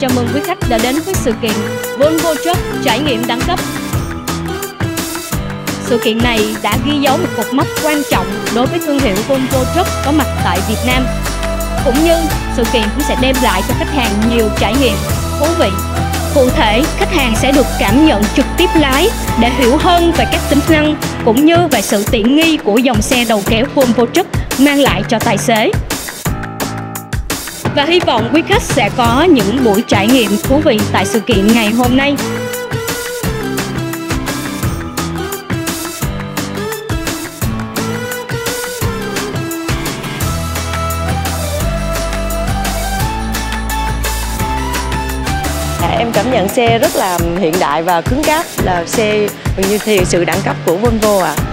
chào mừng quý khách đã đến với sự kiện Volvo Truck trải nghiệm đẳng cấp. Sự kiện này đã ghi dấu một cột mốc quan trọng đối với thương hiệu Volvo Truck có mặt tại Việt Nam. Cũng như sự kiện cũng sẽ đem lại cho khách hàng nhiều trải nghiệm thú vị. Cụ thể, khách hàng sẽ được cảm nhận trực tiếp lái để hiểu hơn về các tính năng cũng như về sự tiện nghi của dòng xe đầu kéo Volvo Truck mang lại cho tài xế và hy vọng quý khách sẽ có những buổi trải nghiệm thú vị tại sự kiện ngày hôm nay. À, em cảm nhận xe rất là hiện đại và cứng cáp là xe như thì sự đẳng cấp của Volvo à.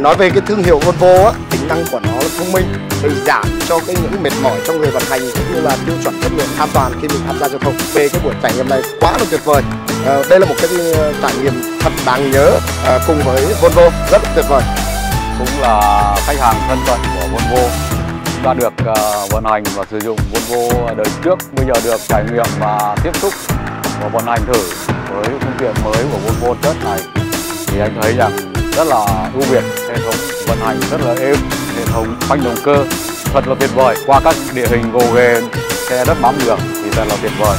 Nói về cái thương hiệu Volvo á, tính năng của nó là thông minh để giảm cho cái những mệt mỏi trong người vận hành cũng như là tiêu chuẩn chất lượng an toàn khi mình tham gia giao thông. Về cái buổi trải nghiệm này quá là tuyệt vời. À, đây là một cái ờ, trải nghiệm thật đáng nhớ à, cùng với Volvo rất là tuyệt vời. Cũng là khách hàng thân cận của Volvo đã được uh, vận hành và sử dụng Volvo đời trước bây giờ được trải nghiệm và tiếp xúc và vận hành thử với phương tiện mới của Volvo chất này thì anh thấy rằng rất là ưu việt, hệ thống vận hành rất là êm, hệ thống phanh động cơ, thật là tuyệt vời. Qua các địa hình gồ ghề, xe rất bám đường, thì thật là tuyệt vời.